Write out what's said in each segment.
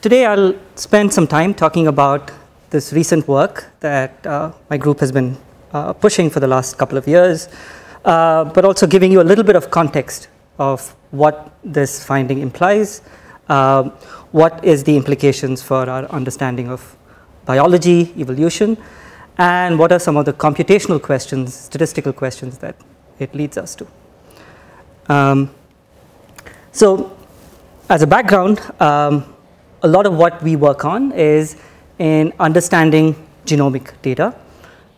today I'll spend some time talking about this recent work that uh, my group has been uh, pushing for the last couple of years, uh, but also giving you a little bit of context of what this finding implies, um, what is the implications for our understanding of biology, evolution, and what are some of the computational questions, statistical questions that it leads us to. Um, so as a background, um, a lot of what we work on is in understanding genomic data.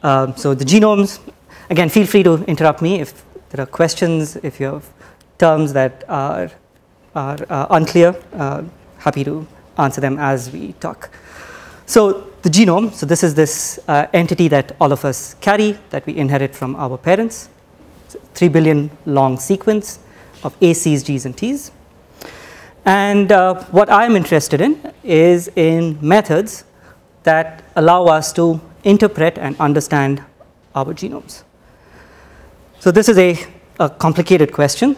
Um, so the genomes, again, feel free to interrupt me if there are questions, if you have terms that are, are uh, unclear, uh, happy to answer them as we talk. So the genome, so this is this uh, entity that all of us carry that we inherit from our parents. 3 billion long sequence of A, C's, G's, and T's. And uh, what I'm interested in is in methods that allow us to interpret and understand our genomes. So this is a, a complicated question.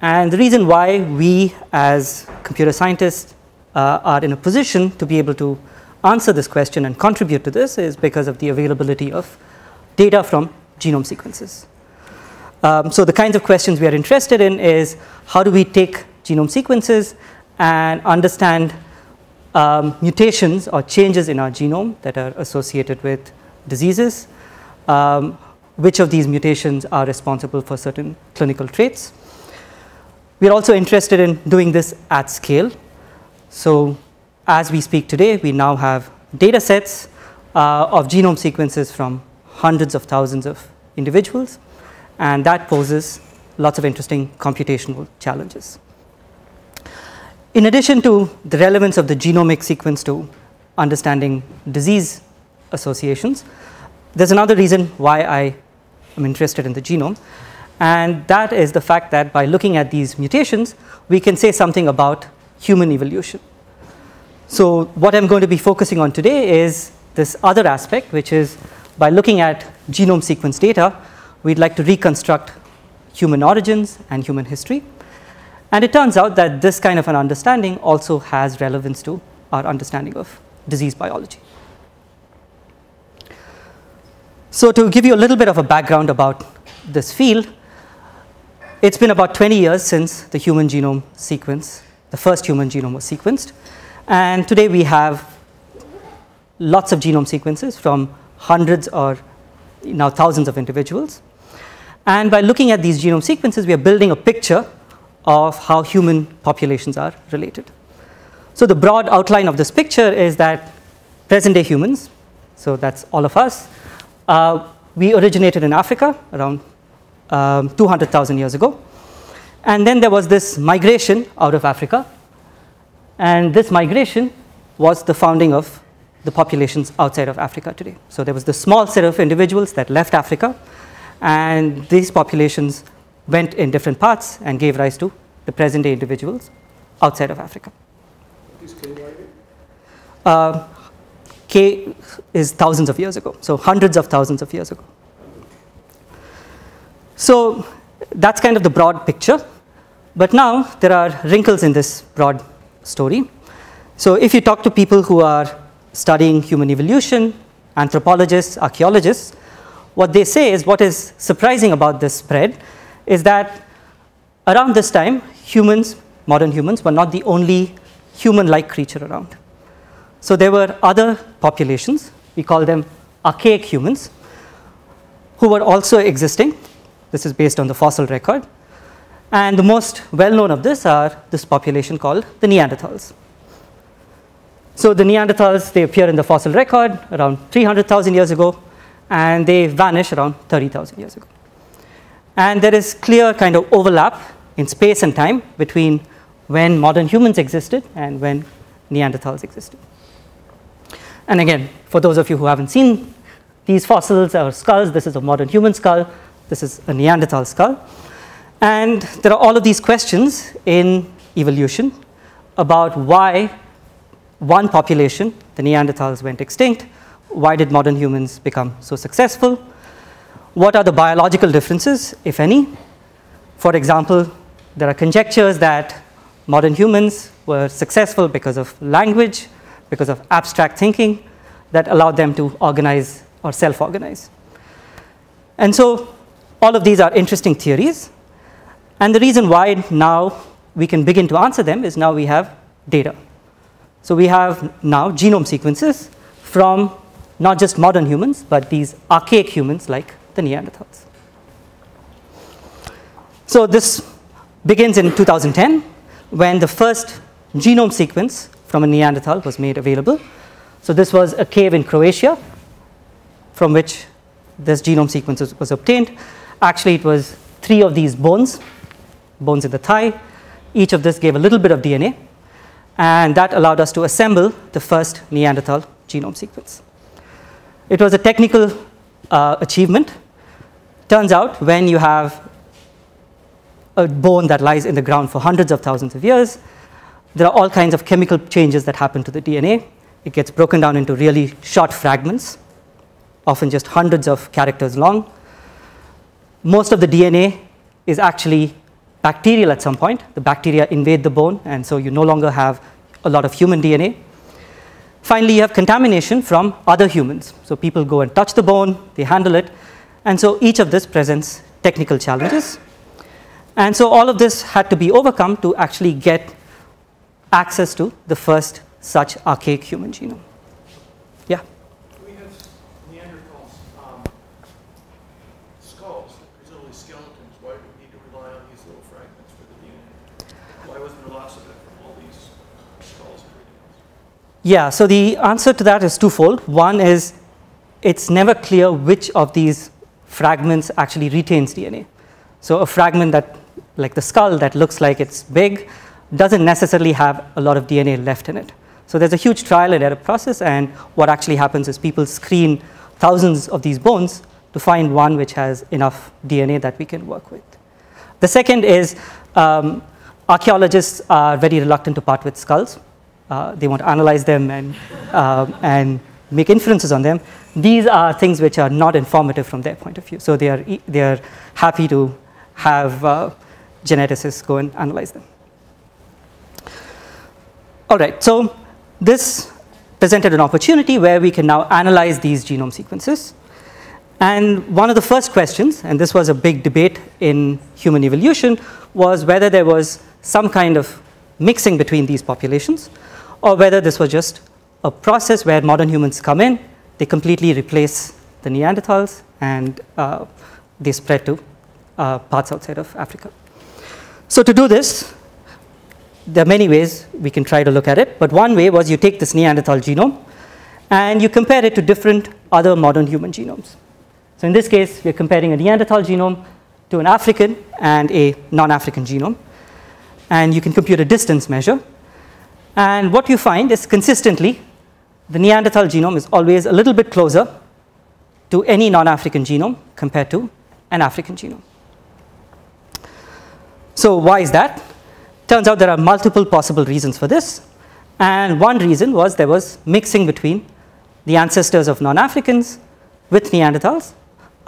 And the reason why we as computer scientists uh, are in a position to be able to answer this question and contribute to this is because of the availability of data from genome sequences. Um, so the kinds of questions we are interested in is how do we take genome sequences and understand um, mutations or changes in our genome that are associated with diseases, um, which of these mutations are responsible for certain clinical traits. We are also interested in doing this at scale. So as we speak today, we now have data sets uh, of genome sequences from hundreds of thousands of individuals and that poses lots of interesting computational challenges. In addition to the relevance of the genomic sequence to understanding disease associations, there's another reason why I am interested in the genome, and that is the fact that by looking at these mutations, we can say something about human evolution. So what I'm going to be focusing on today is this other aspect, which is by looking at genome sequence data, we'd like to reconstruct human origins and human history. And it turns out that this kind of an understanding also has relevance to our understanding of disease biology. So to give you a little bit of a background about this field, it's been about 20 years since the human genome sequence, the first human genome was sequenced. And today we have lots of genome sequences from hundreds or now thousands of individuals. And by looking at these genome sequences, we are building a picture of how human populations are related. So the broad outline of this picture is that present day humans, so that's all of us, uh, we originated in Africa around um, 200,000 years ago. And then there was this migration out of Africa. And this migration was the founding of the populations outside of Africa today. So there was this small set of individuals that left Africa and these populations went in different paths and gave rise to the present day individuals outside of Africa. Uh, K is thousands of years ago, so hundreds of thousands of years ago. So that's kind of the broad picture. But now there are wrinkles in this broad story. So if you talk to people who are studying human evolution, anthropologists, archaeologists, what they say is what is surprising about this spread is that around this time, humans, modern humans, were not the only human-like creature around. So there were other populations, we call them archaic humans, who were also existing. This is based on the fossil record. And the most well-known of this are this population called the Neanderthals. So the Neanderthals, they appear in the fossil record around 300,000 years ago and they vanish around 30,000 years ago. And there is clear kind of overlap in space and time between when modern humans existed and when Neanderthals existed. And again, for those of you who haven't seen these fossils or skulls, this is a modern human skull, this is a Neanderthal skull. And there are all of these questions in evolution about why one population, the Neanderthals, went extinct, why did modern humans become so successful? What are the biological differences, if any? For example, there are conjectures that modern humans were successful because of language, because of abstract thinking that allowed them to organize or self organize. And so, all of these are interesting theories. And the reason why now we can begin to answer them is now we have data. So, we have now genome sequences from not just modern humans, but these archaic humans like the Neanderthals. So, this begins in 2010 when the first genome sequence from a Neanderthal was made available. So, this was a cave in Croatia from which this genome sequence was, was obtained. Actually, it was three of these bones, bones in the thigh. Each of this gave a little bit of DNA, and that allowed us to assemble the first Neanderthal genome sequence. It was a technical uh, achievement. Turns out, when you have a bone that lies in the ground for hundreds of thousands of years, there are all kinds of chemical changes that happen to the DNA. It gets broken down into really short fragments, often just hundreds of characters long. Most of the DNA is actually bacterial at some point. The bacteria invade the bone, and so you no longer have a lot of human DNA. Finally, you have contamination from other humans. So people go and touch the bone, they handle it, and so each of this presents technical challenges. And so all of this had to be overcome to actually get access to the first such archaic human genome. Yeah? We have Neanderthals um, skulls, presumably skeletons. Why do we need to rely on these little fragments for the DNA? Why wasn't there lots of it from all these skulls? Yeah, so the answer to that is twofold. One is it's never clear which of these fragments actually retains DNA. So a fragment that, like the skull, that looks like it's big, doesn't necessarily have a lot of DNA left in it. So there's a huge trial and error process, and what actually happens is people screen thousands of these bones to find one which has enough DNA that we can work with. The second is um, archaeologists are very reluctant to part with skulls. Uh, they want to analyze them and, uh, and make inferences on them. These are things which are not informative from their point of view. So they are, they are happy to have uh, geneticists go and analyze them. All right, so this presented an opportunity where we can now analyze these genome sequences. And one of the first questions, and this was a big debate in human evolution, was whether there was some kind of mixing between these populations, or whether this was just a process where modern humans come in, they completely replace the Neanderthals, and uh, they spread to uh, parts outside of Africa. So to do this, there are many ways we can try to look at it, but one way was you take this Neanderthal genome and you compare it to different other modern human genomes. So in this case, we're comparing a Neanderthal genome to an African and a non-African genome. And you can compute a distance measure. And what you find is consistently, the Neanderthal genome is always a little bit closer to any non-African genome compared to an African genome. So why is that? Turns out there are multiple possible reasons for this. And one reason was there was mixing between the ancestors of non-Africans with Neanderthals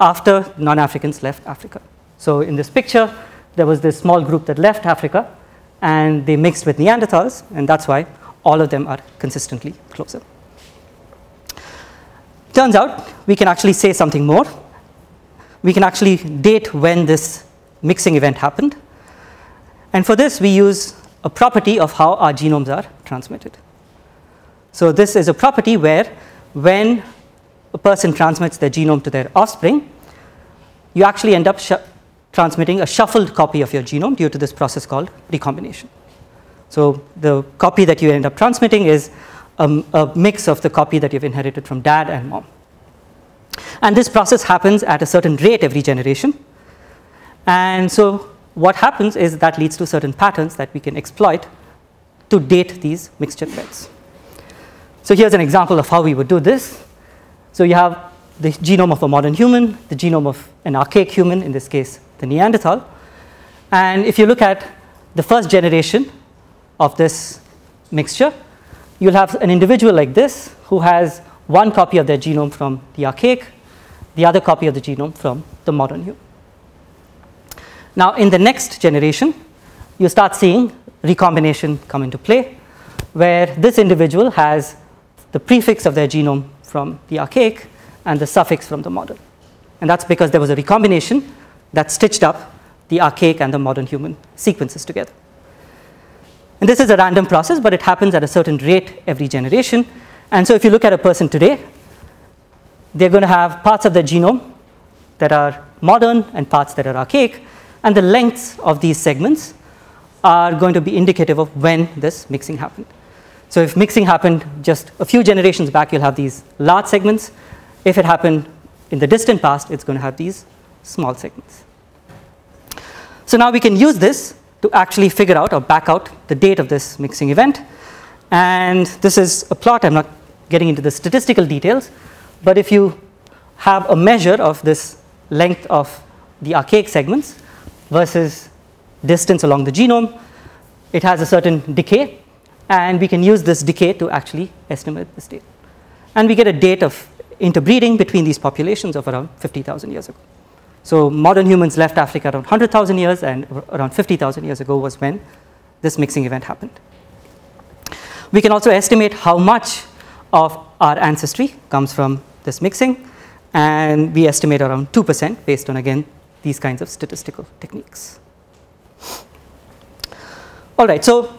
after non-Africans left Africa. So in this picture, there was this small group that left Africa and they mixed with Neanderthals, and that's why all of them are consistently closer. Turns out we can actually say something more. We can actually date when this mixing event happened. And for this, we use a property of how our genomes are transmitted. So this is a property where when a person transmits their genome to their offspring, you actually end up transmitting a shuffled copy of your genome due to this process called recombination. So the copy that you end up transmitting is a, mix of the copy that you've inherited from dad and mom. And this process happens at a certain rate every generation. And so what happens is that leads to certain patterns that we can exploit to date these mixture threads. So here's an example of how we would do this. So you have the genome of a modern human, the genome of an archaic human, in this case, the Neanderthal. And if you look at the first generation of this mixture, you'll have an individual like this who has one copy of their genome from the archaic, the other copy of the genome from the modern human. Now, in the next generation, you start seeing recombination come into play, where this individual has the prefix of their genome from the archaic and the suffix from the modern. And that's because there was a recombination that stitched up the archaic and the modern human sequences together. And this is a random process, but it happens at a certain rate every generation. And so if you look at a person today, they're going to have parts of their genome that are modern and parts that are archaic, and the lengths of these segments are going to be indicative of when this mixing happened. So if mixing happened just a few generations back, you'll have these large segments. If it happened in the distant past, it's going to have these small segments. So now we can use this to actually figure out or back out the date of this mixing event. And this is a plot. I'm not getting into the statistical details. But if you have a measure of this length of the archaic segments versus distance along the genome, it has a certain decay. And we can use this decay to actually estimate the state. And we get a date of interbreeding between these populations of around 50,000 years ago. So modern humans left Africa around 100,000 years, and around 50,000 years ago was when this mixing event happened. We can also estimate how much of our ancestry comes from this mixing, and we estimate around 2% based on, again, these kinds of statistical techniques. All right, so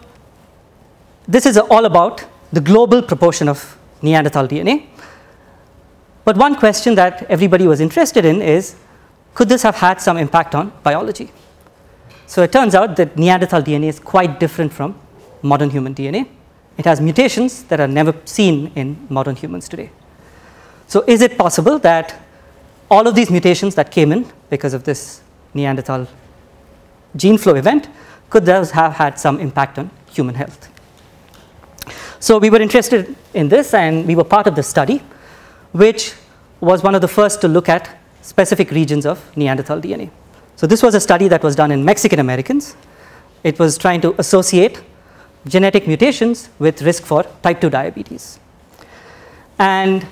this is all about the global proportion of Neanderthal DNA. But one question that everybody was interested in is, could this have had some impact on biology? So it turns out that Neanderthal DNA is quite different from modern human DNA. It has mutations that are never seen in modern humans today. So is it possible that all of these mutations that came in because of this Neanderthal gene flow event could those have had some impact on human health? So we were interested in this and we were part of the study, which was one of the first to look at specific regions of Neanderthal DNA. So this was a study that was done in Mexican Americans. It was trying to associate genetic mutations with risk for type 2 diabetes. And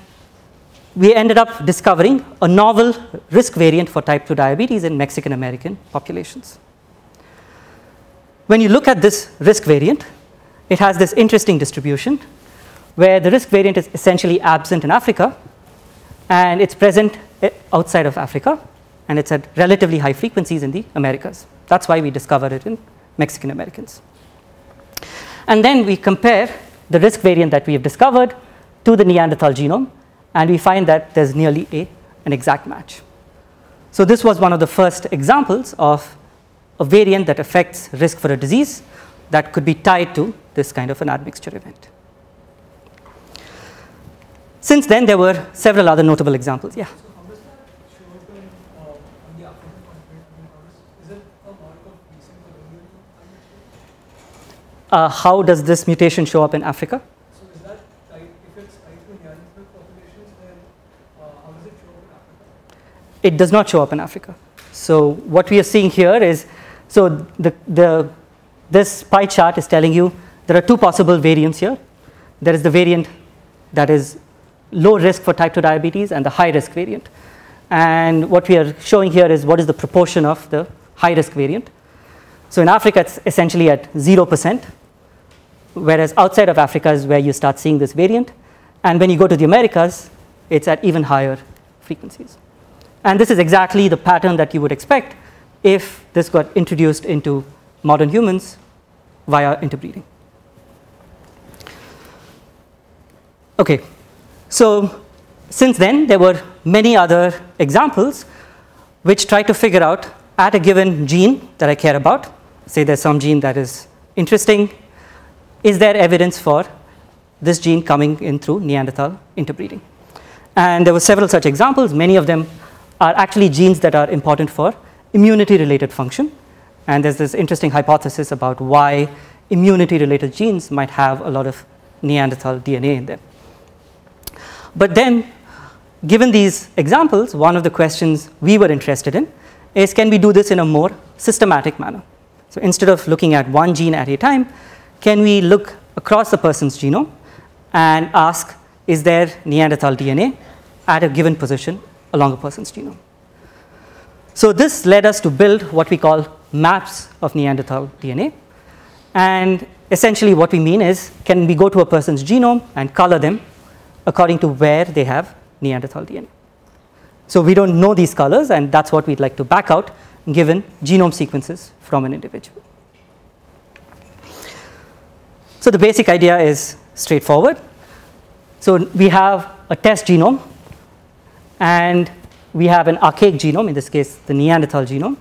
we ended up discovering a novel risk variant for type 2 diabetes in Mexican American populations. When you look at this risk variant, it has this interesting distribution where the risk variant is essentially absent in Africa and it's present Eh, outside of Africa and it's at relatively high frequencies in the Americas. That's why we discovered it in Mexican Americans. And then we compare the risk variant that we have discovered to the Neanderthal genome and we find that there's nearly a, an exact match. So this was one of the first examples of a variant that affects risk for a disease that could be tied to this kind of an admixture event. Since then, there were several other notable examples. Yeah. Uh, how does this mutation show up in Africa? So is that if it's tied to Neanderthal populations, then uh, how does it show up in Africa? It does not show up in Africa. So what we are seeing here is, so the, the, this pie chart is telling you there are two possible variants here. There is the variant that is low risk for type 2 diabetes and the high risk variant. And what we are showing here is what is the proportion of the high risk variant. So in Africa, it's essentially at 0%, whereas outside of Africa is where you start seeing this variant. And when you go to the Americas, it's at even higher frequencies. And this is exactly the pattern that you would expect if this got introduced into modern humans via interbreeding. Okay, so since then, there were many other examples which try to figure out at a given gene that I care about, say there's some gene that is interesting, is there evidence for this gene coming in through Neanderthal interbreeding? And there were several such examples. Many of them are actually genes that are important for immunity-related function. And there's this interesting hypothesis about why immunity-related genes might have a lot of Neanderthal DNA in them. But then, given these examples, one of the questions we were interested in is can we do this in a more systematic manner? So instead of looking at one gene at a time, can we look across the person's genome and ask, is there Neanderthal DNA at a given position along a person's genome? So this led us to build what we call maps of Neanderthal DNA. And essentially, what we mean is can we go to a person's genome and color them according to where they have Neanderthal DNA? So we don't know these colors, and that's what we'd like to back out given genome sequences from an individual. So the basic idea is straightforward. So we have a test genome, and we have an archaic genome, in this case, the Neanderthal genome.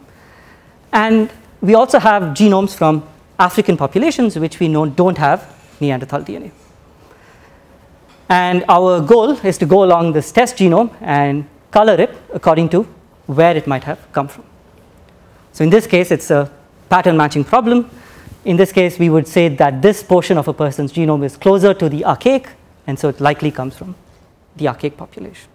And we also have genomes from African populations which we know don't have Neanderthal DNA. And our goal is to go along this test genome and color it according to where it might have come from. So in this case, it's a pattern matching problem. In this case, we would say that this portion of a person's genome is closer to the archaic, and so it likely comes from the archaic population.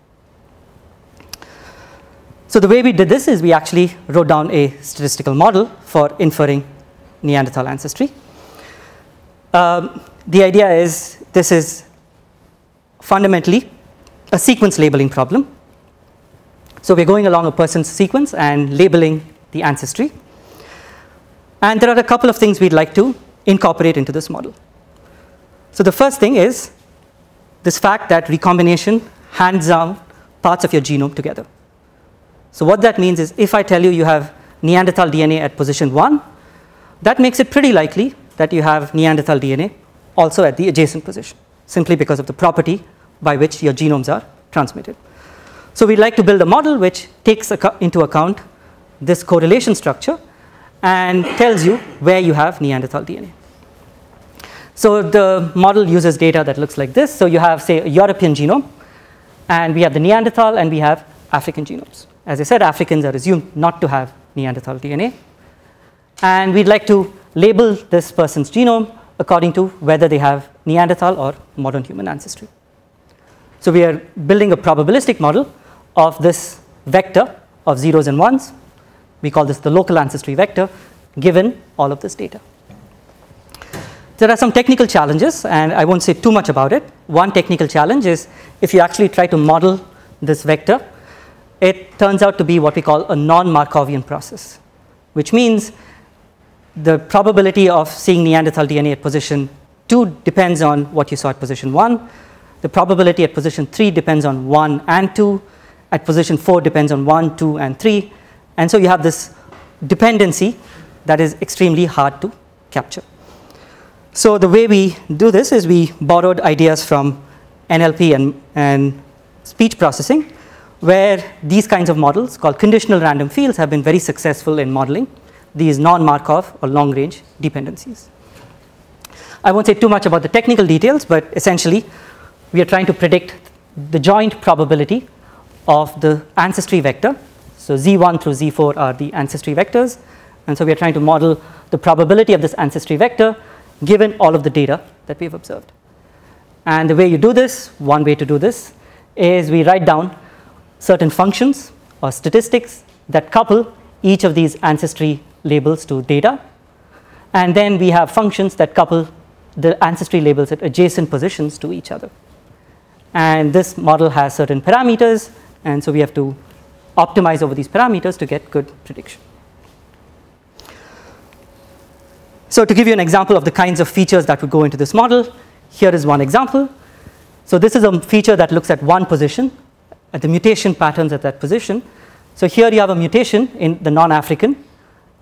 So the way we did this is we actually wrote down a statistical model for inferring Neanderthal ancestry. Um, the idea is this is fundamentally a sequence labeling problem. So we're going along a person's sequence and labeling the ancestry. And there are a couple of things we'd like to incorporate into this model. So the first thing is this fact that recombination hands down parts of your genome together. So what that means is if I tell you you have Neanderthal DNA at position 1, that makes it pretty likely that you have Neanderthal DNA also at the adjacent position, simply because of the property by which your genomes are transmitted. So we'd like to build a model which takes into account this correlation structure and tells you where you have Neanderthal DNA. So the model uses data that looks like this. So you have, say, a European genome, and we have the Neanderthal, and we have African genomes. As I said, Africans are assumed not to have Neanderthal DNA. And we'd like to label this person's genome according to whether they have Neanderthal or modern human ancestry. So we are building a probabilistic model of this vector of zeros and ones. We call this the local ancestry vector, given all of this data. There are some technical challenges, and I won't say too much about it. One technical challenge is if you actually try to model this vector it turns out to be what we call a non-Markovian process, which means the probability of seeing Neanderthal DNA at position 2 depends on what you saw at position 1. The probability at position 3 depends on 1 and 2. At position 4 depends on 1, 2, and 3. And so you have this dependency that is extremely hard to capture. So the way we do this is we borrowed ideas from NLP and, and speech processing where these kinds of models called conditional random fields have been very successful in modeling these non-Markov or long-range dependencies. I won't say too much about the technical details, but essentially we are trying to predict the joint probability of the ancestry vector. So Z1 through Z4 are the ancestry vectors, and so we are trying to model the probability of this ancestry vector given all of the data that we've observed. And the way you do this, one way to do this, is we write down certain functions or statistics that couple each of these ancestry labels to data. And then we have functions that couple the ancestry labels at adjacent positions to each other. And this model has certain parameters, and so we have to optimize over these parameters to get good prediction. So to give you an example of the kinds of features that would go into this model, here is one example. So this is a feature that looks at one position at the mutation patterns at that position. So here you have a mutation in the non-African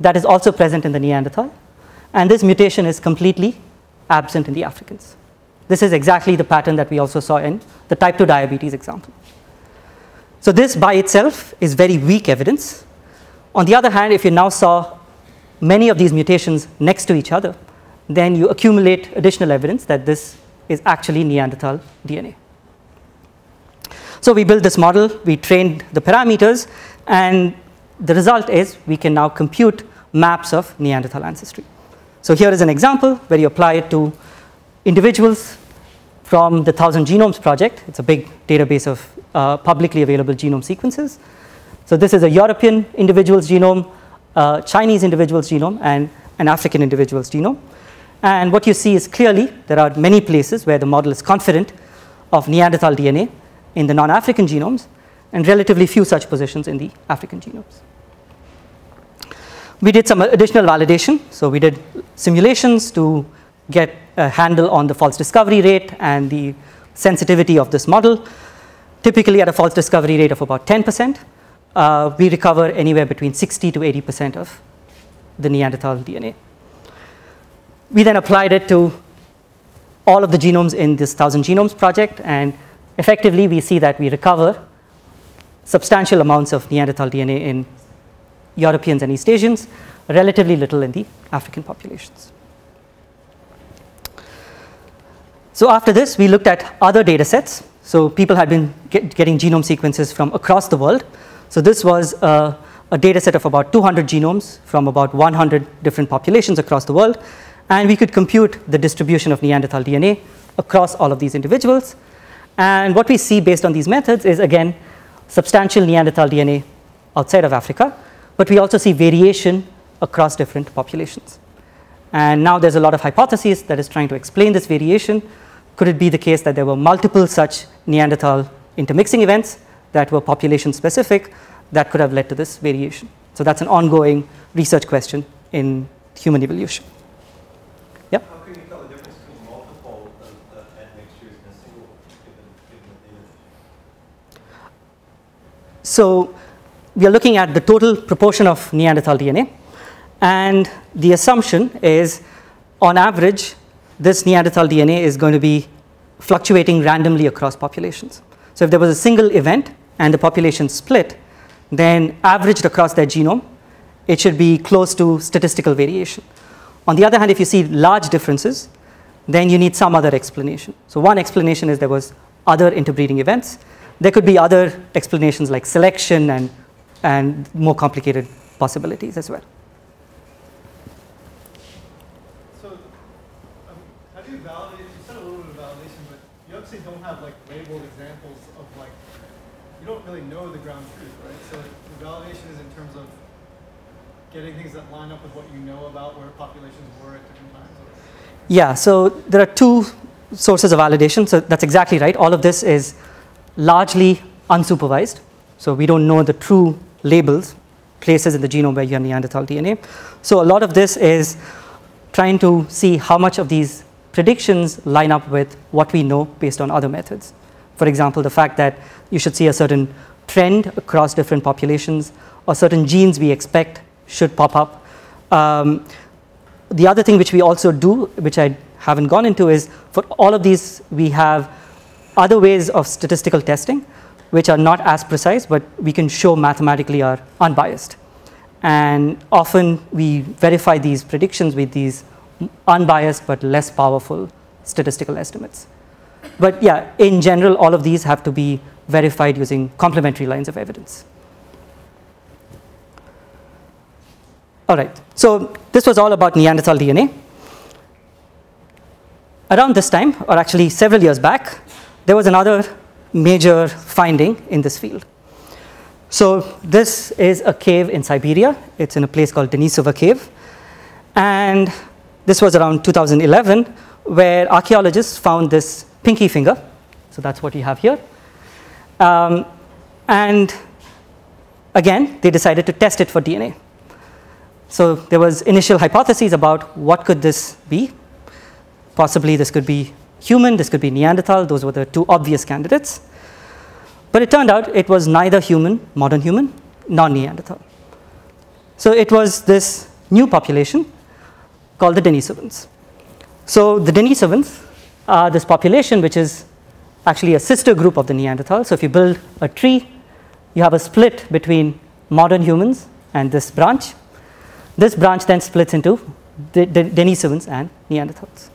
that is also present in the Neanderthal. And this mutation is completely absent in the Africans. This is exactly the pattern that we also saw in the type 2 diabetes example. So this by itself is very weak evidence. On the other hand, if you now saw many of these mutations next to each other, then you accumulate additional evidence that this is actually Neanderthal DNA. So we built this model, we trained the parameters, and the result is we can now compute maps of Neanderthal ancestry. So here is an example where you apply it to individuals from the Thousand Genomes Project. It's a big database of uh, publicly available genome sequences. So this is a European individual's genome, a Chinese individual's genome, and an African individual's genome. And what you see is clearly there are many places where the model is confident of Neanderthal DNA in the non-African genomes and relatively few such positions in the African genomes. We did some additional validation. So we did simulations to get a handle on the false discovery rate and the sensitivity of this model. Typically, at a false discovery rate of about 10%, uh, we recover anywhere between 60 to 80% of the Neanderthal DNA. We then applied it to all of the genomes in this 1000 genomes project, and effectively, we see that we recover substantial amounts of Neanderthal DNA in Europeans and East Asians, relatively little in the African populations. So after this, we looked at other data sets. So people had been get, getting genome sequences from across the world. So this was a, a data set of about 200 genomes from about 100 different populations across the world. And we could compute the distribution of Neanderthal DNA across all of these individuals. And what we see based on these methods is, again, substantial Neanderthal DNA outside of Africa, but we also see variation across different populations. And now there's a lot of hypotheses that is trying to explain this variation. Could it be the case that there were multiple such Neanderthal intermixing events that were population specific that could have led to this variation? So that's an ongoing research question in human evolution. How can you tell the difference between multiple uh, uh, admixtures and a single given, given? So we are looking at the total proportion of Neanderthal DNA. And the assumption is, on average, this Neanderthal DNA is going to be fluctuating randomly across populations. So if there was a single event and the population split, then averaged across their genome, it should be close to statistical variation. On the other hand, if you see large differences, then you need some other explanation. So one explanation is there was other interbreeding events. There could be other explanations like selection and, and more complicated possibilities as well. So, um, how do you validate, you said a little bit of validation, but you obviously don't have like labeled examples of like, you don't really know the ground truth, right? So the validation is in terms of getting things that line up with what you know about where populations were at different times. Yeah, so there are two sources of validation. So that's exactly right. All of this is largely unsupervised. So we don't know the true labels, places in the genome where you have Neanderthal DNA. So a lot of this is trying to see how much of these predictions line up with what we know based on other methods. For example, the fact that you should see a certain trend across different populations or certain genes we expect should pop up. Um, the other thing which we also do, which I haven't gone into, is for all of these, we have other ways of statistical testing, which are not as precise, but we can show mathematically are unbiased. And often we verify these predictions with these unbiased but less powerful statistical estimates. But yeah, in general, all of these have to be verified using complementary lines of evidence. All right, so this was all about Neanderthal DNA. Around this time, or actually several years back, there was another major finding in this field. So this is a cave in Siberia. It's in a place called Denisova Cave. And this was around 2011, where archaeologists found this pinky finger. So that's what we have here. Um, and again, they decided to test it for DNA. So there was initial hypotheses about what could this be. Possibly this could be human, this could be Neanderthal. Those were the two obvious candidates. But it turned out it was neither human, modern human, nor Neanderthal. So it was this new population called the Denisovans. So the Denisovans are this population which is actually a sister group of the Neanderthal. So if you build a tree, you have a split between modern humans and this branch. This branch then splits into the, Denisovans and Neanderthals.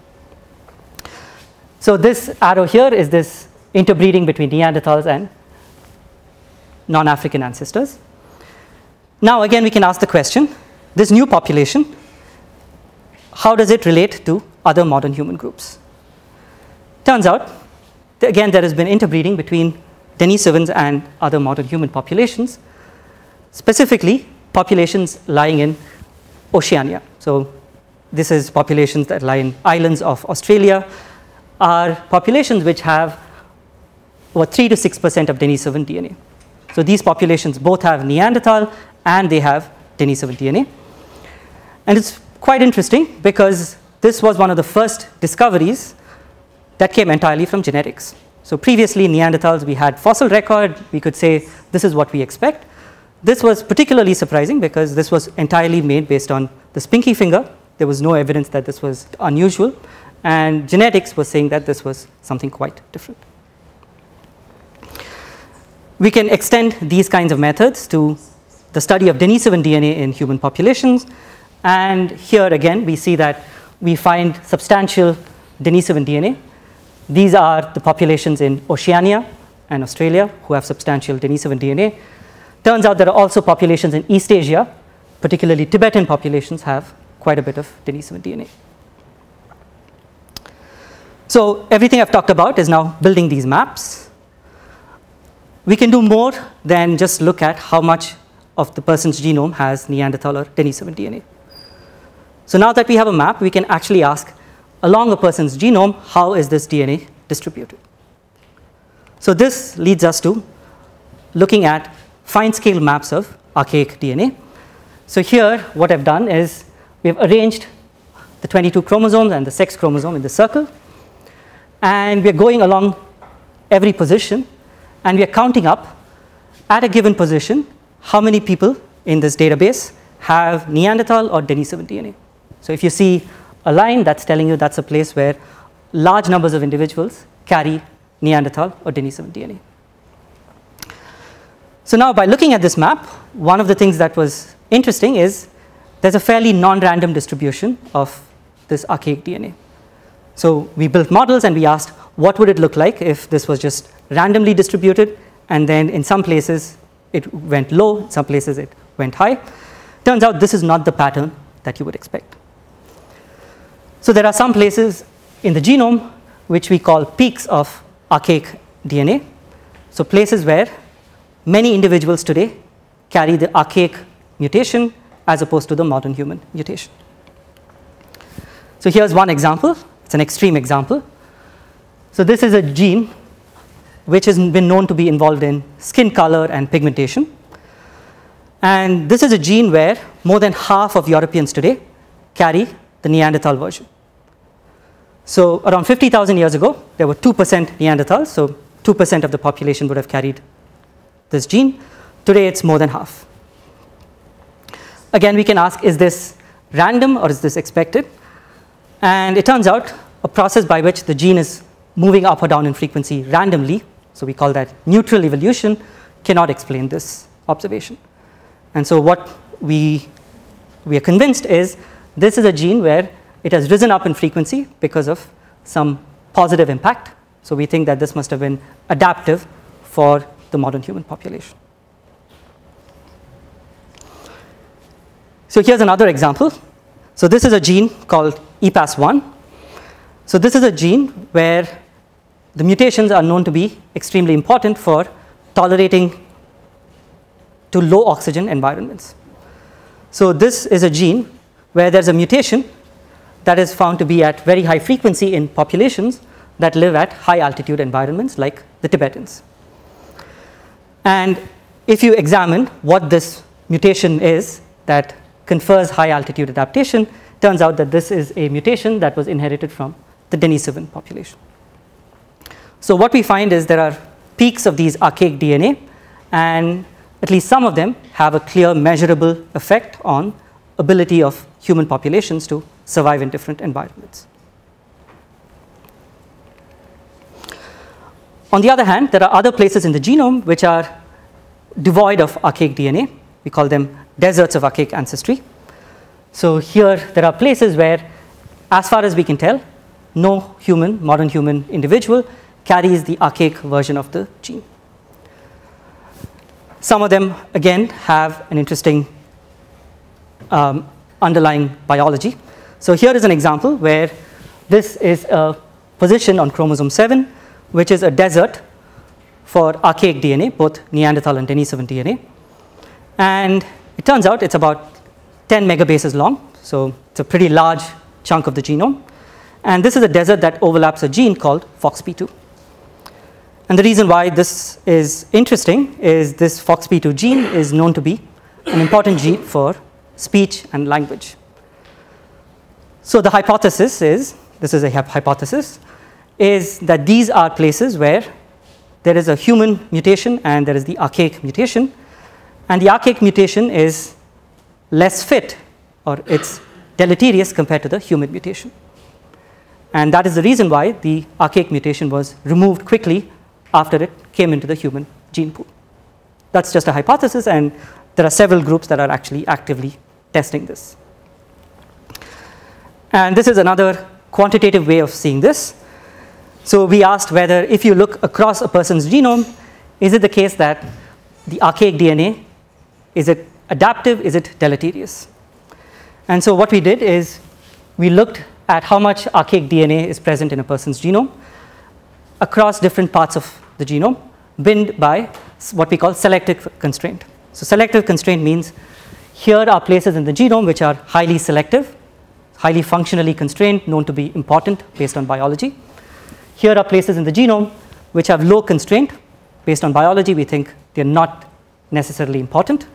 So this arrow here is this interbreeding between Neanderthals and non-African ancestors. Now again we can ask the question, this new population, how does it relate to other modern human groups? Turns out, again there has been interbreeding between Denisovans and other modern human populations, specifically populations lying in Oceania. So this is populations that lie in islands of Australia, are populations which have over 3 to 6% of Denisovan DNA. So these populations both have Neanderthal and they have Denisovan DNA. And it's quite interesting because this was one of the first discoveries that came entirely from genetics. So previously, Neanderthals, we had fossil record, we could say this is what we expect. This was particularly surprising because this was entirely made based on the spinky finger. There was no evidence that this was unusual. And genetics was saying that this was something quite different. We can extend these kinds of methods to the study of Denisovan DNA in human populations. And here again, we see that we find substantial Denisovan DNA. These are the populations in Oceania and Australia who have substantial Denisovan DNA. Turns out there are also populations in East Asia, particularly Tibetan populations, have quite a bit of Denisovan DNA. So everything I've talked about is now building these maps. We can do more than just look at how much of the person's genome has Neanderthal or Denisovan DNA. So now that we have a map, we can actually ask, along a person's genome, how is this DNA distributed? So this leads us to looking at fine scale maps of archaic DNA. So here, what I've done is we've arranged the 22 chromosomes and the sex chromosome in the circle. And we're going along every position, and we're counting up at a given position how many people in this database have Neanderthal or Denisovan DNA. So if you see a line that's telling you that's a place where large numbers of individuals carry Neanderthal or Denisovan DNA. So now by looking at this map, one of the things that was interesting is there's a fairly non-random distribution of this archaic DNA. So we built models and we asked what would it look like if this was just randomly distributed and then in some places it went low, in some places it went high. Turns out this is not the pattern that you would expect. So there are some places in the genome which we call peaks of archaic DNA. So places where many individuals today carry the archaic mutation as opposed to the modern human mutation. So here's one example. It's an extreme example. So this is a gene which has been known to be involved in skin color and pigmentation. And this is a gene where more than half of Europeans today carry the Neanderthal version. So around 50,000 years ago, there were 2% Neanderthals, so 2% of the population would have carried this gene. Today, it's more than half. Again, we can ask, is this random or is this expected? And it turns out a process by which the gene is moving up or down in frequency randomly, so we call that neutral evolution, cannot explain this observation. And so what we, we are convinced is this is a gene where it has risen up in frequency because of some positive impact. So we think that this must have been adaptive for the modern human population. So here's another example. So this is a gene called EPAS1. So this is a gene where the mutations are known to be extremely important for tolerating to low oxygen environments. So this is a gene where there's a mutation that is found to be at very high frequency in populations that live at high altitude environments like the Tibetans. And if you examine what this mutation is that confers high altitude adaptation, turns out that this is a mutation that was inherited from the Denisovan population. So what we find is there are peaks of these archaic DNA, and at least some of them have a clear measurable effect on ability of human populations to survive in different environments. On the other hand, there are other places in the genome which are devoid of archaic DNA. We call them deserts of archaic ancestry. So here there are places where, as far as we can tell, no human, modern human individual carries the archaic version of the gene. Some of them, again, have an interesting um, underlying biology. So here is an example where this is a position on chromosome 7, which is a desert for archaic DNA, both Neanderthal and Denisovan DNA. And it turns out it's about 10 megabases long, so it's a pretty large chunk of the genome. And this is a desert that overlaps a gene called FOXP2. And the reason why this is interesting is this FOXP2 gene is known to be an important gene for speech and language. So the hypothesis is, this is a hypothesis, is that these are places where there is a human mutation and there is the archaic mutation. And the archaic mutation is less fit or it's deleterious compared to the human mutation. And that is the reason why the archaic mutation was removed quickly after it came into the human gene pool. That's just a hypothesis, and there are several groups that are actually actively testing this. And this is another quantitative way of seeing this. So we asked whether if you look across a person's genome, is it the case that the archaic DNA, is it adaptive, is it deleterious? And so what we did is we looked at how much archaic DNA is present in a person's genome across different parts of the genome, binned by what we call selective constraint. So selective constraint means here are places in the genome which are highly selective, highly functionally constrained, known to be important based on biology. Here are places in the genome which have low constraint. Based on biology, we think they're not necessarily important.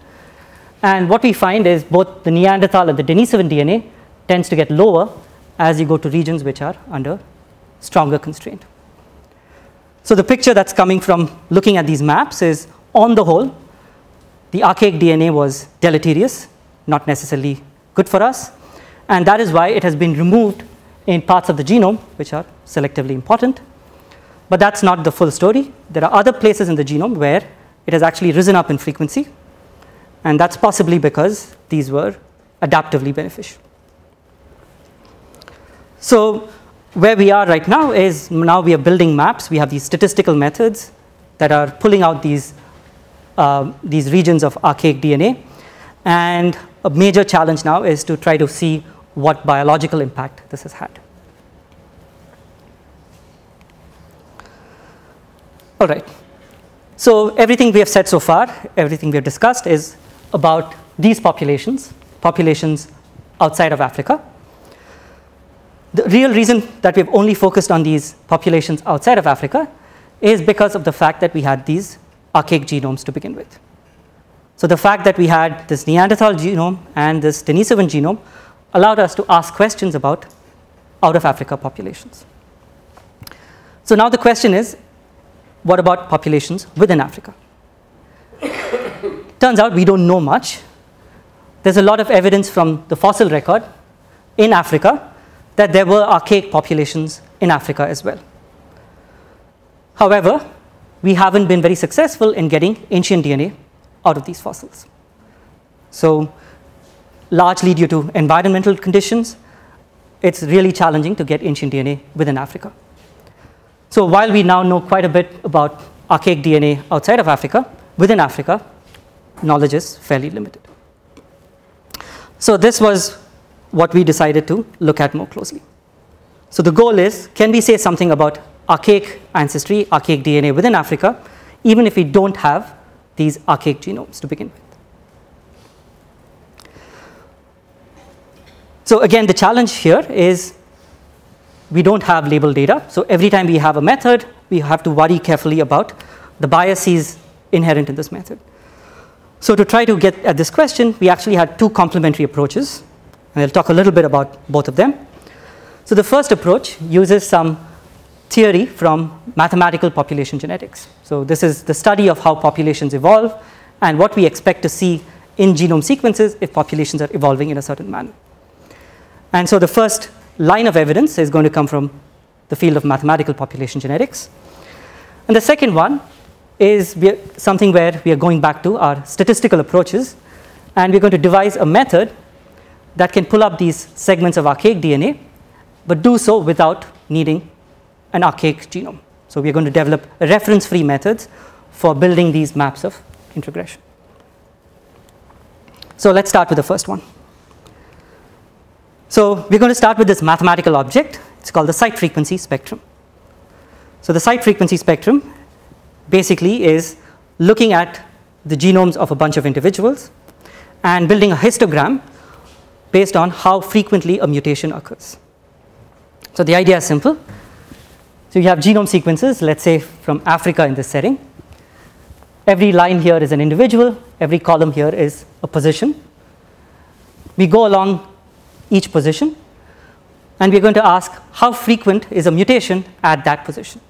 And what we find is both the Neanderthal and the Denisovan DNA tends to get lower as you go to regions which are under stronger constraint. So the picture that's coming from looking at these maps is on the whole, the archaic DNA was deleterious, not necessarily good for us. And that is why it has been removed in parts of the genome which are selectively important. But that's not the full story. There are other places in the genome where it has actually risen up in frequency. And that's possibly because these were adaptively beneficial. So where we are right now is now we are building maps. We have these statistical methods that are pulling out these, uh, these regions of archaic DNA. And a major challenge now is to try to see what biological impact this has had. All right. So everything we have said so far, everything we have discussed is about these populations, populations outside of Africa. The real reason that we've only focused on these populations outside of Africa is because of the fact that we had these archaic genomes to begin with. So the fact that we had this Neanderthal genome and this Denisovan genome allowed us to ask questions about out of Africa populations. So now the question is, what about populations within Africa? Turns out we don't know much. There's a lot of evidence from the fossil record in Africa that there were archaic populations in Africa as well. However, we haven't been very successful in getting ancient DNA out of these fossils. So, largely due to environmental conditions, it's really challenging to get ancient DNA within Africa. So, while we now know quite a bit about archaic DNA outside of Africa, within Africa, knowledge is fairly limited. So, this was what we decided to look at more closely. So the goal is, can we say something about archaic ancestry, archaic DNA within Africa, even if we don't have these archaic genomes to begin with? So again, the challenge here is we don't have label data. So every time we have a method, we have to worry carefully about the biases inherent in this method. So to try to get at this question, we actually had two complementary approaches. And I'll talk a little bit about both of them. So the first approach uses some theory from mathematical population genetics. So this is the study of how populations evolve and what we expect to see in genome sequences if populations are evolving in a certain manner. And so the first line of evidence is going to come from the field of mathematical population genetics. And the second one is something where we are going back to our statistical approaches and we're going to devise a method that can pull up these segments of archaic DNA, but do so without needing an archaic genome. So we're going to develop reference-free methods for building these maps of introgression. So let's start with the first one. So we're going to start with this mathematical object. It's called the site frequency spectrum. So the site frequency spectrum basically is looking at the genomes of a bunch of individuals and building a histogram based on how frequently a mutation occurs. So the idea is simple. So you have genome sequences, let's say from Africa in this setting. Every line here is an individual, every column here is a position. We go along each position, and we're going to ask how frequent is a mutation at that position.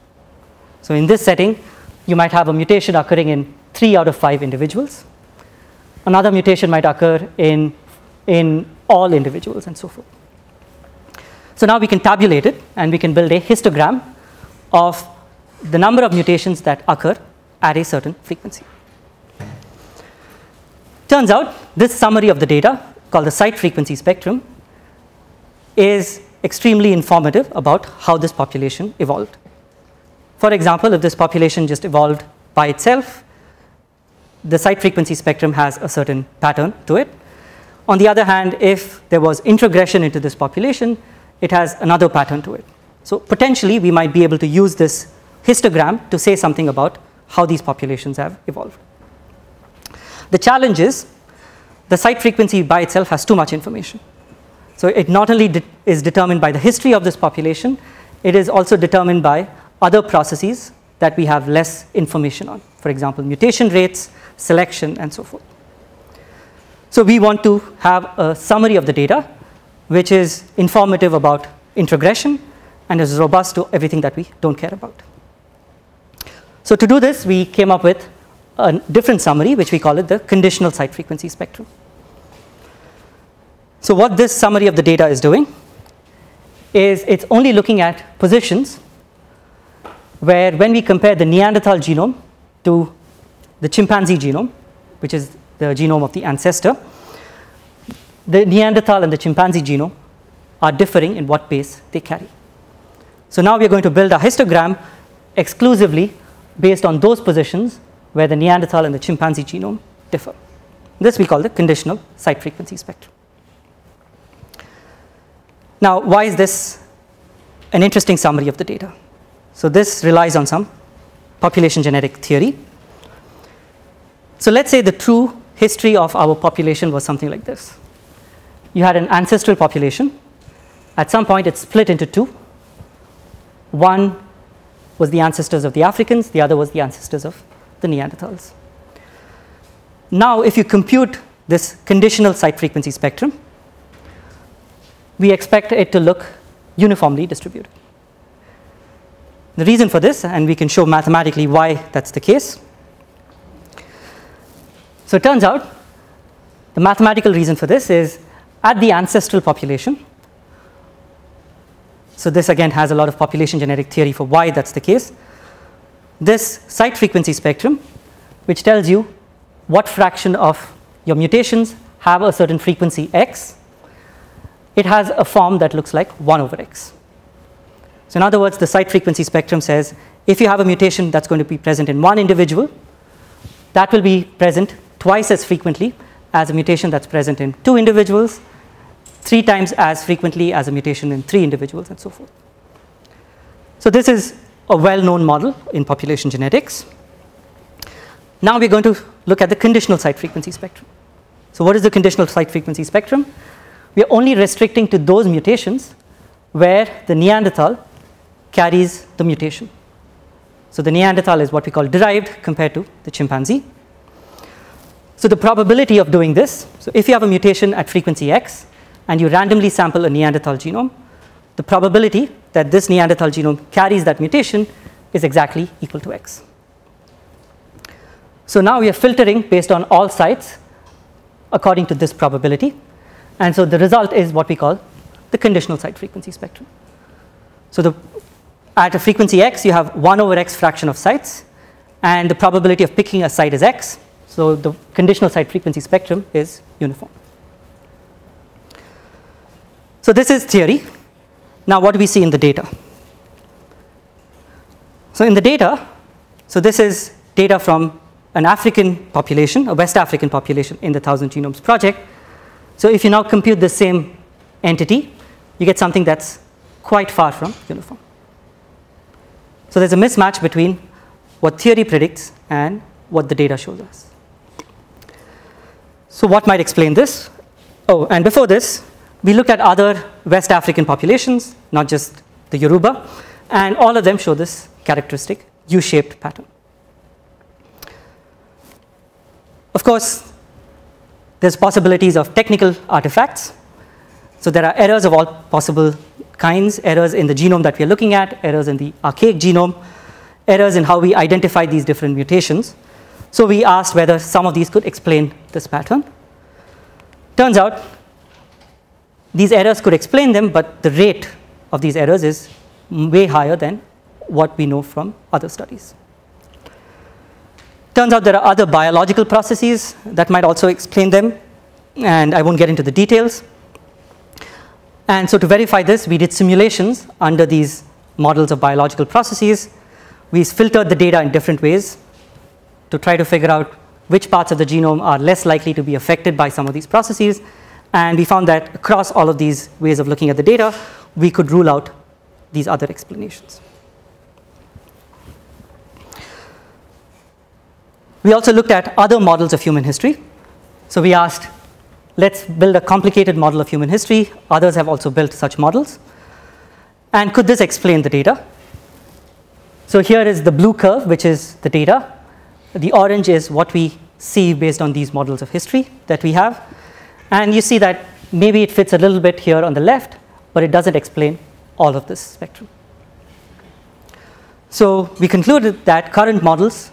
So in this setting, you might have a mutation occurring in three out of five individuals. Another mutation might occur in, in all individuals and so forth. So now we can tabulate it and we can build a histogram of the number of mutations that occur at a certain frequency. Turns out this summary of the data, called the site frequency spectrum, is extremely informative about how this population evolved. For example, if this population just evolved by itself, the site frequency spectrum has a certain pattern to it. On the other hand, if there was introgression into this population, it has another pattern to it. So potentially, we might be able to use this histogram to say something about how these populations have evolved. The challenge is the site frequency by itself has too much information. So it not only de is determined by the history of this population, it is also determined by other processes that we have less information on. For example, mutation rates, selection, and so forth. So we want to have a summary of the data, which is informative about introgression and is robust to everything that we don't care about. So to do this, we came up with a different summary, which we call it the conditional site frequency spectrum. So what this summary of the data is doing is it's only looking at positions where when we compare the Neanderthal genome to the chimpanzee genome, which is the genome of the ancestor, the Neanderthal and the chimpanzee genome are differing in what base they carry. So now we're going to build a histogram exclusively based on those positions where the Neanderthal and the chimpanzee genome differ. This we call the conditional site frequency spectrum. Now, why is this an interesting summary of the data? So this relies on some population genetic theory. So let's say the true history of our population was something like this. You had an ancestral population. At some point, it split into two. One was the ancestors of the Africans, the other was the ancestors of the Neanderthals. Now, if you compute this conditional site frequency spectrum, we expect it to look uniformly distributed. The reason for this, and we can show mathematically why that's the case. So it turns out the mathematical reason for this is at the ancestral population. So this again has a lot of population genetic theory for why that's the case. This site frequency spectrum, which tells you what fraction of your mutations have a certain frequency x, it has a form that looks like 1 over x. So in other words, the site frequency spectrum says if you have a mutation that's going to be present in one individual, that will be present twice as frequently as a mutation that's present in two individuals, three times as frequently as a mutation in three individuals, and so forth. So this is a well-known model in population genetics. Now we're going to look at the conditional site frequency spectrum. So what is the conditional site frequency spectrum? We are only restricting to those mutations where the Neanderthal carries the mutation. So the Neanderthal is what we call derived compared to the chimpanzee. So the probability of doing this, so if you have a mutation at frequency x and you randomly sample a Neanderthal genome, the probability that this Neanderthal genome carries that mutation is exactly equal to x. So now we are filtering based on all sites according to this probability. And so the result is what we call the conditional site frequency spectrum. So the at a frequency x, you have 1 over x fraction of sites, and the probability of picking a site is x. So the conditional site frequency spectrum is uniform. So this is theory. Now what do we see in the data? So in the data, so this is data from an African population, a West African population in the Thousand Genomes Project. So if you now compute the same entity, you get something that's quite far from uniform. So there's a mismatch between what theory predicts and what the data shows us. So what might explain this? Oh, and before this, we looked at other West African populations, not just the Yoruba, and all of them show this characteristic U-shaped pattern. Of course, there's possibilities of technical artifacts. So there are errors of all possible kinds, errors in the genome that we are looking at, errors in the archaic genome, errors in how we identify these different mutations. So we asked whether some of these could explain this pattern. Turns out these errors could explain them, but the rate of these errors is way higher than what we know from other studies. Turns out there are other biological processes that might also explain them, and I won't get into the details. And so to verify this, we did simulations under these models of biological processes. We filtered the data in different ways to try to figure out which parts of the genome are less likely to be affected by some of these processes. And we found that across all of these ways of looking at the data, we could rule out these other explanations. We also looked at other models of human history. So we asked, let's build a complicated model of human history. Others have also built such models. And could this explain the data? So here is the blue curve, which is the data. The orange is what we see based on these models of history that we have. And you see that maybe it fits a little bit here on the left, but it doesn't explain all of this spectrum. So we concluded that current models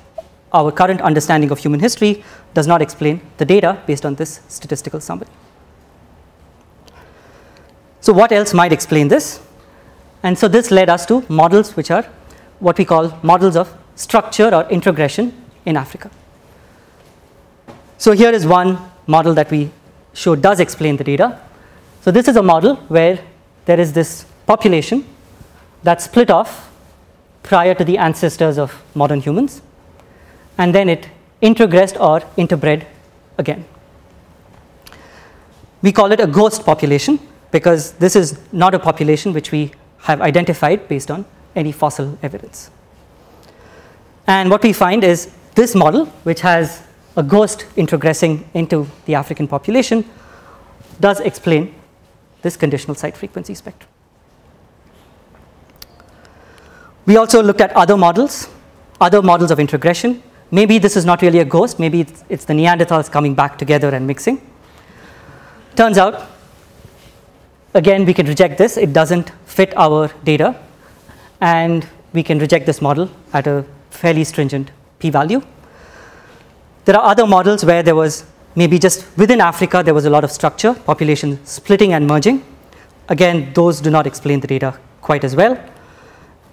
our current understanding of human history does not explain the data based on this statistical summary. So what else might explain this? And so this led us to models which are what we call models of structure or introgression in Africa. So here is one model that we show does explain the data. So this is a model where there is this population that split off prior to the ancestors of modern humans and then it introgressed or interbred again. We call it a ghost population because this is not a population which we have identified based on any fossil evidence. And what we find is this model, which has a ghost introgressing into the African population, does explain this conditional site frequency spectrum. We also looked at other models, other models of introgression, Maybe this is not really a ghost, maybe it's, it's the Neanderthals coming back together and mixing. Turns out, again, we can reject this, it doesn't fit our data, and we can reject this model at a fairly stringent p value. There are other models where there was maybe just within Africa there was a lot of structure, population splitting and merging. Again, those do not explain the data quite as well.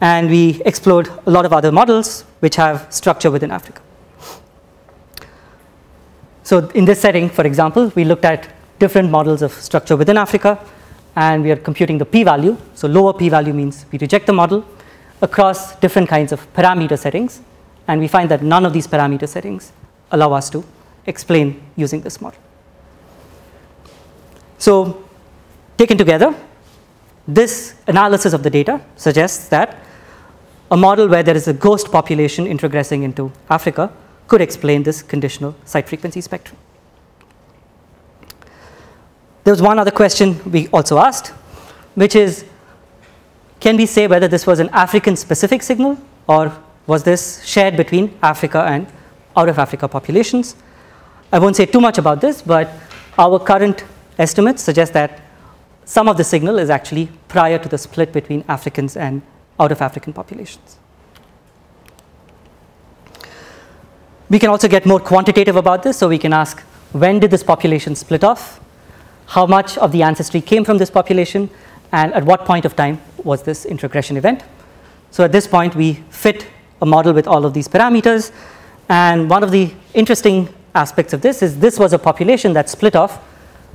And we explored a lot of other models which have structure within Africa. So in this setting, for example, we looked at different models of structure within Africa, and we are computing the p-value. So lower p-value means we reject the model across different kinds of parameter settings, and we find that none of these parameter settings allow us to explain using this model. So taken together, this analysis of the data suggests that a model where there is a ghost population introgressing into Africa could explain this conditional site frequency spectrum. There was one other question we also asked, which is can we say whether this was an African specific signal or was this shared between Africa and out of Africa populations? I won't say too much about this, but our current estimates suggest that some of the signal is actually prior to the split between Africans and out of African populations. We can also get more quantitative about this, so we can ask when did this population split off, how much of the ancestry came from this population, and at what point of time was this introgression event. So at this point, we fit a model with all of these parameters, and one of the interesting aspects of this is this was a population that split off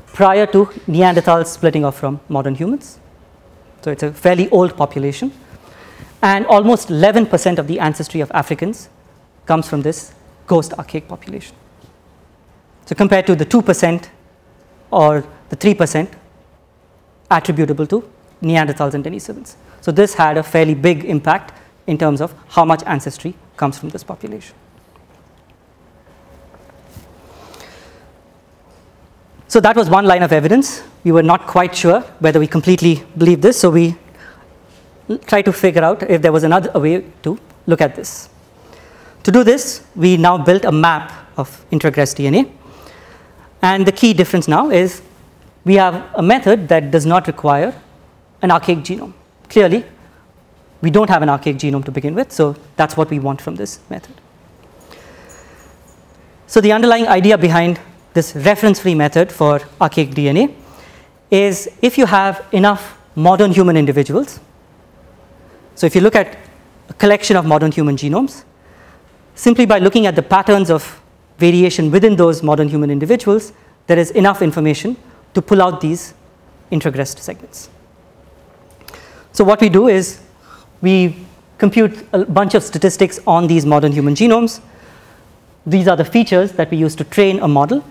prior to Neanderthals splitting off from modern humans. So it's a fairly old population. And almost 11% of the ancestry of Africans comes from this ghost archaic population. So compared to the 2% or the 3% attributable to Neanderthals and Denisovans. So this had a fairly big impact in terms of how much ancestry comes from this population. So that was one line of evidence. We were not quite sure whether we completely believed this, so we tried to figure out if there was another way to look at this. To do this, we now built a map of introgressed DNA. And the key difference now is we have a method that does not require an archaic genome. Clearly, we don't have an archaic genome to begin with, so that's what we want from this method. So the underlying idea behind this reference-free method for archaic DNA is if you have enough modern human individuals, so if you look at a collection of modern human genomes, simply by looking at the patterns of variation within those modern human individuals, there is enough information to pull out these introgressed segments. So what we do is we compute a bunch of statistics on these modern human genomes. These are the features that we use to train a model,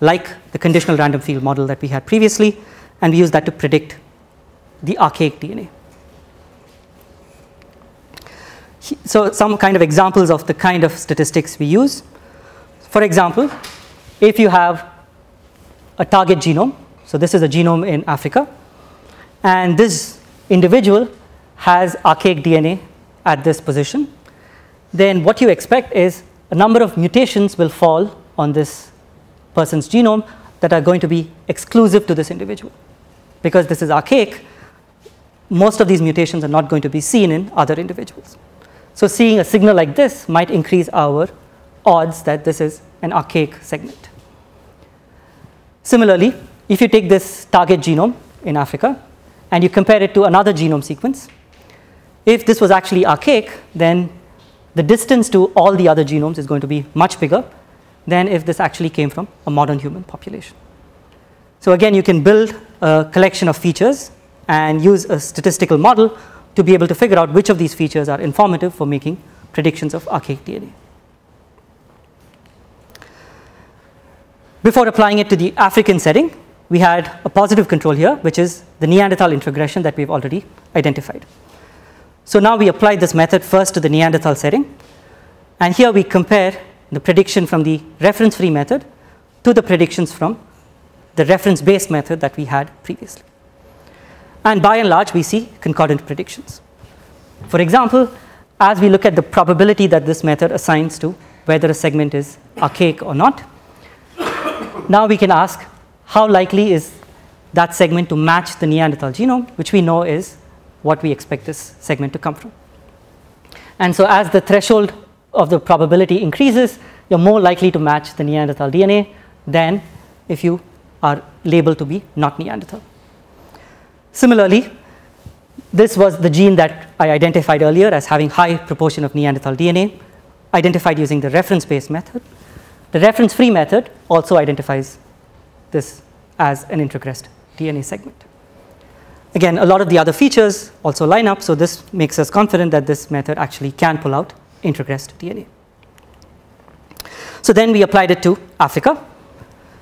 like the conditional random field model that we had previously, and we use that to predict the archaic DNA. So some kind of examples of the kind of statistics we use. For example, if you have a target genome, so this is a genome in Africa, and this individual has archaic DNA at this position, then what you expect is a number of mutations will fall on this person's genome that are going to be exclusive to this individual. Because this is archaic, most of these mutations are not going to be seen in other individuals. So seeing a signal like this might increase our odds that this is an archaic segment. Similarly, if you take this target genome in Africa and you compare it to another genome sequence, if this was actually archaic, then the distance to all the other genomes is going to be much bigger than if this actually came from a modern human population. So again, you can build a collection of features and use a statistical model to be able to figure out which of these features are informative for making predictions of archaic DNA. Before applying it to the African setting, we had a positive control here, which is the Neanderthal introgression that we've already identified. So now we apply this method first to the Neanderthal setting. And here we compare the prediction from the reference-free method to the predictions from the reference-based method that we had previously. And by and large, we see concordant predictions. For example, as we look at the probability that this method assigns to whether a segment is archaic or not, now we can ask how likely is that segment to match the Neanderthal genome, which we know is what we expect this segment to come from. And so as the threshold of the probability increases, you're more likely to match the Neanderthal DNA than if you are labeled to be not Neanderthal. Similarly, this was the gene that I identified earlier as having high proportion of Neanderthal DNA, identified using the reference-based method. The reference-free method also identifies this as an introgressed DNA segment. Again, a lot of the other features also line up, so this makes us confident that this method actually can pull out introgressed DNA. So then we applied it to Africa.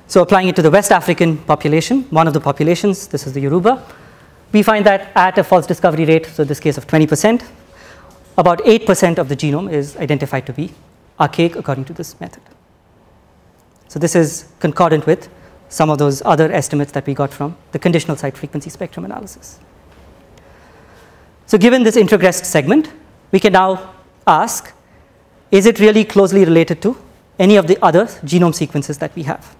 So applying it to the West African population, one of the populations, this is the Yoruba, we find that at a false discovery rate, so in this case of 20%, about 8% of the genome is identified to be archaic according to this method. So this is concordant with some of those other estimates that we got from the conditional site frequency spectrum analysis. So given this introgressed segment, we can now ask, is it really closely related to any of the other genome sequences that we have?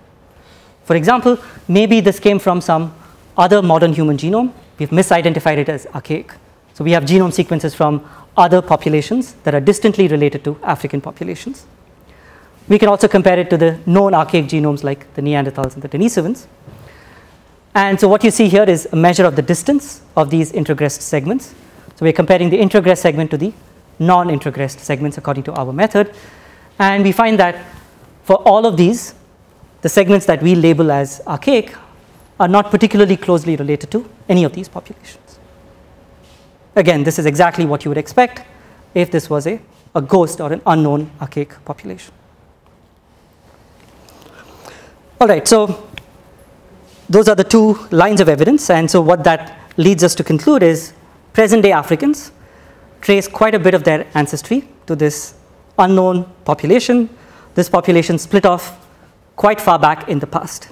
For example, maybe this came from some other modern human genome. We've misidentified it as archaic. So we have genome sequences from other populations that are distantly related to African populations. We can also compare it to the known archaic genomes like the Neanderthals and the Denisovans. And so what you see here is a measure of the distance of these introgressed segments. So we're comparing the introgressed segment to the non-introgressed segments according to our method. And we find that for all of these, the segments that we label as archaic are not particularly closely related to any of these populations. Again, this is exactly what you would expect if this was a, a ghost or an unknown archaic population. All right, so those are the two lines of evidence. And so what that leads us to conclude is present day Africans trace quite a bit of their ancestry to this unknown population. This population split off quite far back in the past.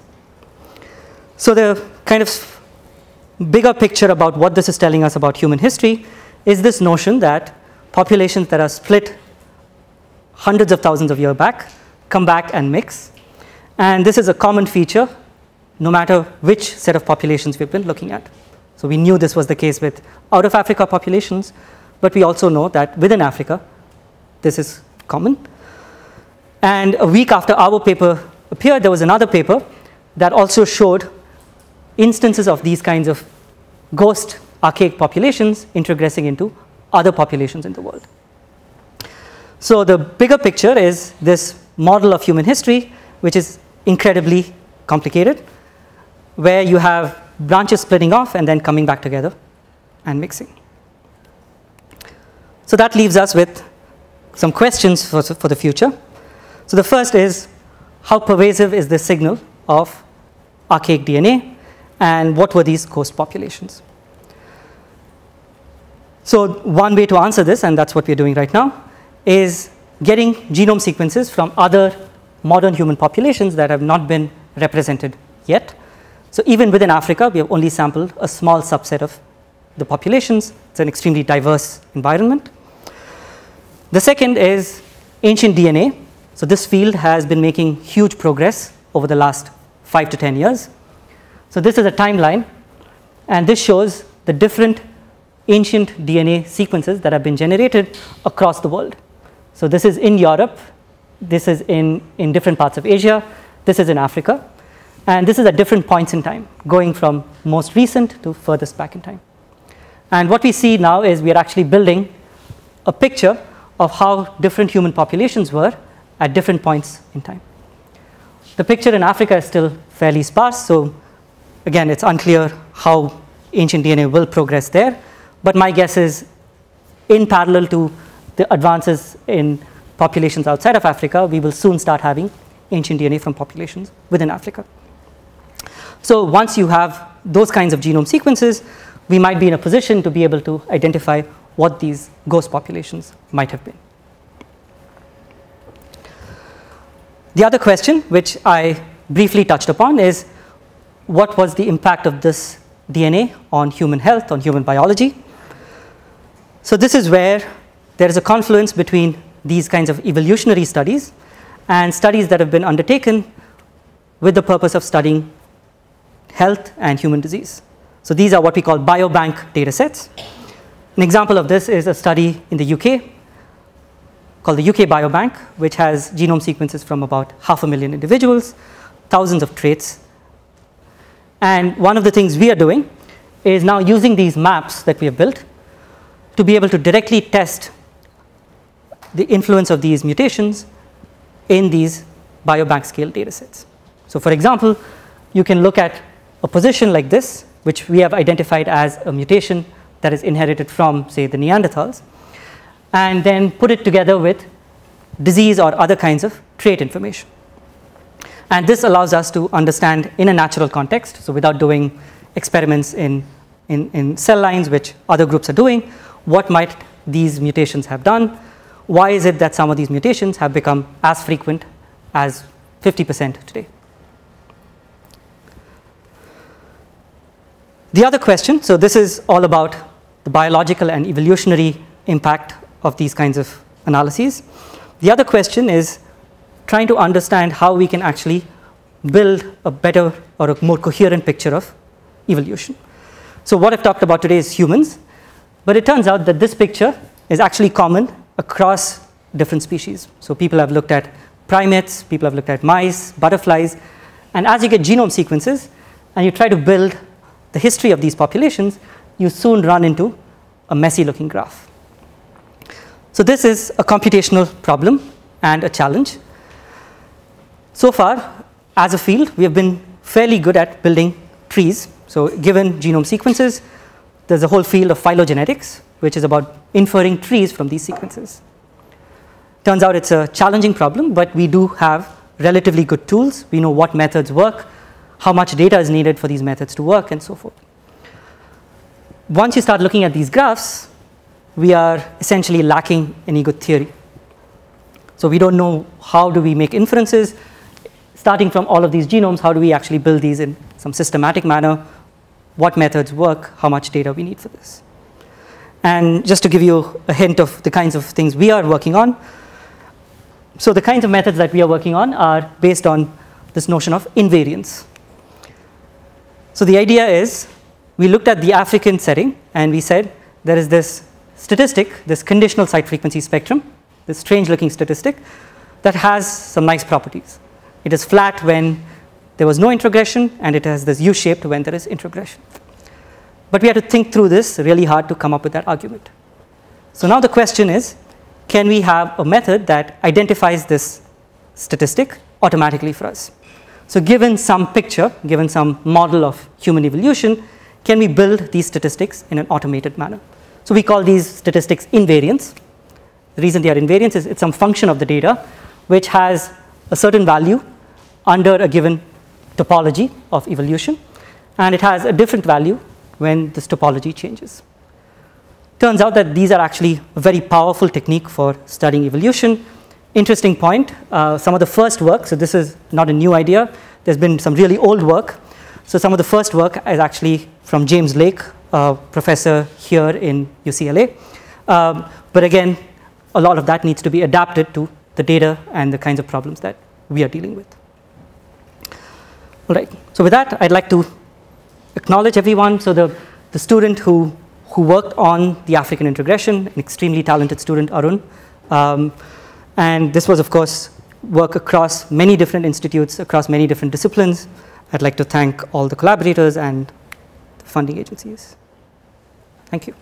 So the kind of bigger picture about what this is telling us about human history is this notion that populations that are split hundreds of thousands of years back come back and mix and this is a common feature no matter which set of populations we've been looking at. So we knew this was the case with out of Africa populations, but we also know that within Africa, this is common. And a week after our paper appeared, there was another paper that also showed instances of these kinds of ghost archaic populations introgressing into other populations in the world. So the bigger picture is this model of human history, which is incredibly complicated, where you have branches splitting off and then coming back together and mixing. So that leaves us with some questions for, for the future. So the first is, how pervasive is this signal of archaic DNA, and what were these ghost populations? So one way to answer this, and that's what we're doing right now, is getting genome sequences from other modern human populations that have not been represented yet. So even within Africa, we have only sampled a small subset of the populations. It's an extremely diverse environment. The second is ancient DNA. So this field has been making huge progress over the last five to 10 years. So this is a timeline, and this shows the different ancient DNA sequences that have been generated across the world. So this is in Europe, this is in, in different parts of Asia, this is in Africa, and this is at different points in time, going from most recent to furthest back in time. And what we see now is we are actually building a picture of how different human populations were at different points in time. The picture in Africa is still fairly sparse, so again, it's unclear how ancient DNA will progress there. But my guess is, in parallel to the advances in populations outside of Africa, we will soon start having ancient DNA from populations within Africa. So once you have those kinds of genome sequences, we might be in a position to be able to identify what these ghost populations might have been. The other question, which I briefly touched upon, is what was the impact of this DNA on human health, on human biology? So, this is where there is a confluence between these kinds of evolutionary studies and studies that have been undertaken with the purpose of studying health and human disease. So, these are what we call biobank data sets. An example of this is a study in the UK called the UK Biobank, which has genome sequences from about half a million individuals, thousands of traits. And one of the things we are doing is now using these maps that we have built to be able to directly test the influence of these mutations in these biobank scale data sets. So for example, you can look at a position like this, which we have identified as a mutation that is inherited from, say, the Neanderthals, and then put it together with disease or other kinds of trait information. And this allows us to understand in a natural context, so without doing experiments in, in, in cell lines, which other groups are doing, what might these mutations have done? Why is it that some of these mutations have become as frequent as 50% today? The other question, so this is all about the biological and evolutionary impact of these kinds of analyses. The other question is trying to understand how we can actually build a better or a more coherent picture of evolution. So what I've talked about today is humans, but it turns out that this picture is actually common across different species. So people have looked at primates, people have looked at mice, butterflies, and as you get genome sequences and you try to build the history of these populations, you soon run into a messy looking graph. So this is a computational problem and a challenge. So far, as a field, we have been fairly good at building trees. So given genome sequences, there's a whole field of phylogenetics, which is about inferring trees from these sequences. Turns out it's a challenging problem, but we do have relatively good tools. We know what methods work, how much data is needed for these methods to work, and so forth. Once you start looking at these graphs, we are essentially lacking any good theory. So we don't know how do we make inferences. Starting from all of these genomes, how do we actually build these in some systematic manner? What methods work? How much data we need for this? And just to give you a hint of the kinds of things we are working on, so the kinds of methods that we are working on are based on this notion of invariance. So the idea is we looked at the African setting and we said there is this statistic, this conditional site frequency spectrum, this strange looking statistic that has some nice properties. It is flat when there was no introgression and it has this U-shaped when there is introgression. But we had to think through this really hard to come up with that argument. So now the question is, can we have a method that identifies this statistic automatically for us? So given some picture, given some model of human evolution, can we build these statistics in an automated manner? So we call these statistics invariants. The reason they are invariants is it's some function of the data which has a certain value under a given topology of evolution, and it has a different value when this topology changes. Turns out that these are actually a very powerful technique for studying evolution. Interesting point, uh, some of the first work, so this is not a new idea, there's been some really old work. So some of the first work is actually from James Lake, a professor here in UCLA. Um, but again, a lot of that needs to be adapted to the data and the kinds of problems that we are dealing with. All right, so with that, I'd like to acknowledge everyone. So the, the student who, who worked on the African integration, an extremely talented student, Arun. Um, and this was, of course, work across many different institutes, across many different disciplines. I'd like to thank all the collaborators and funding agencies. Thank you.